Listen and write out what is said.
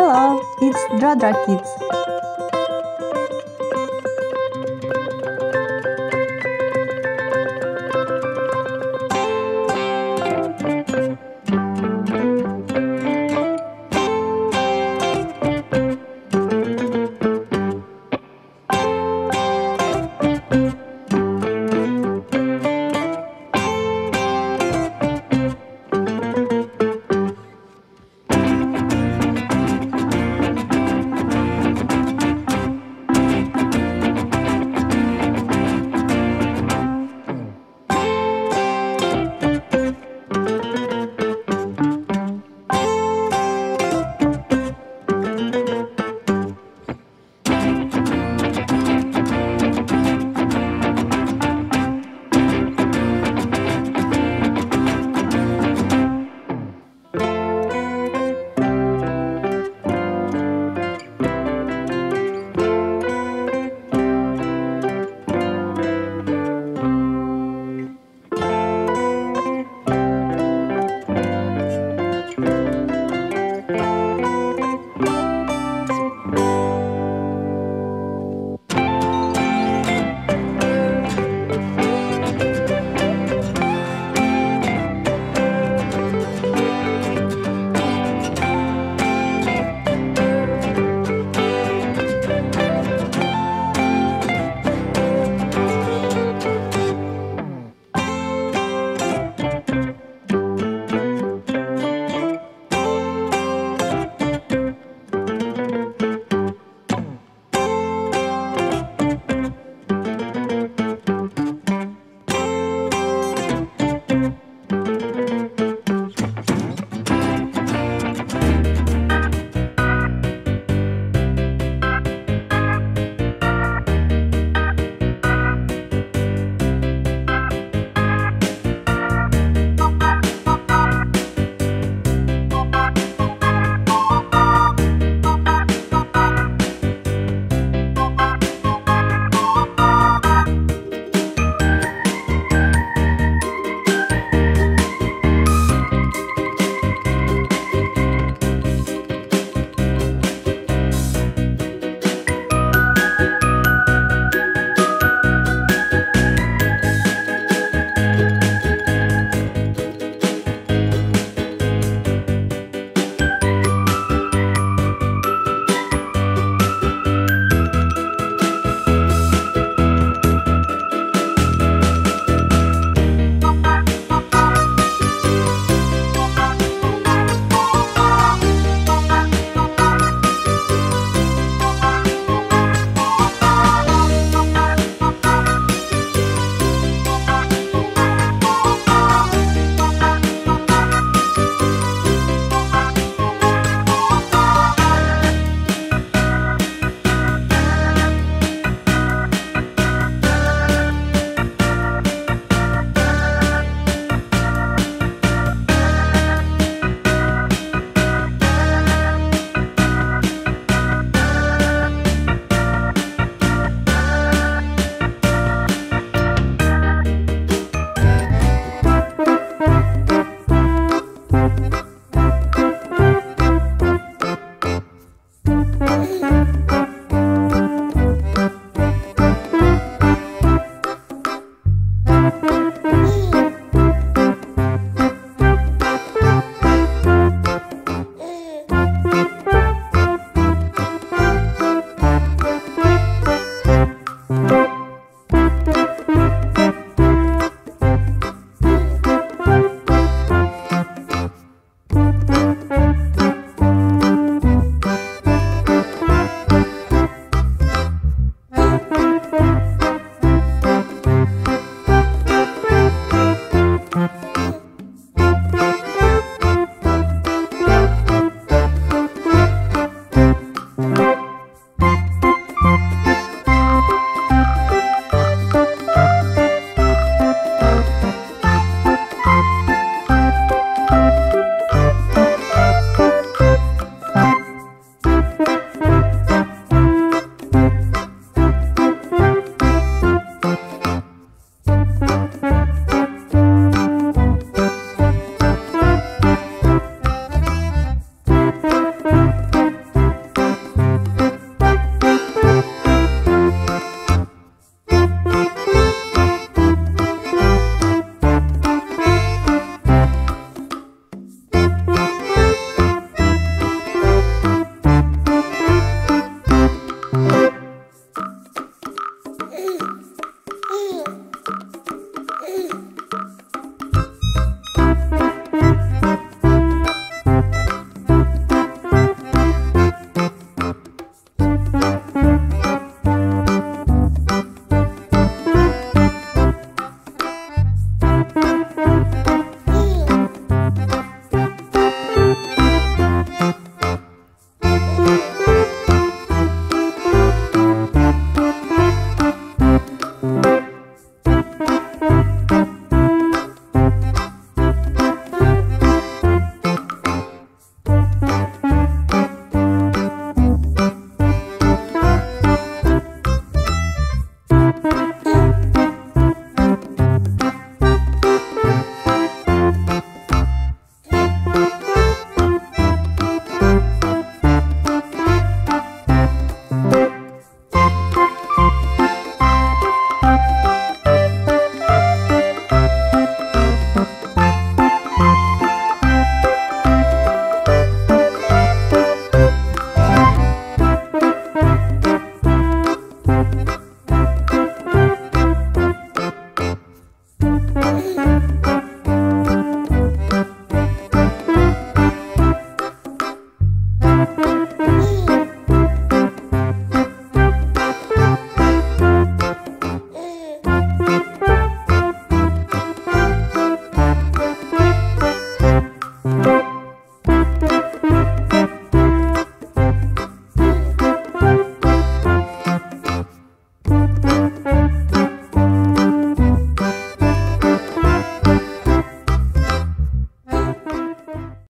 Hello, it's Dradra Kids.